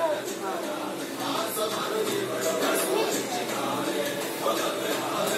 네.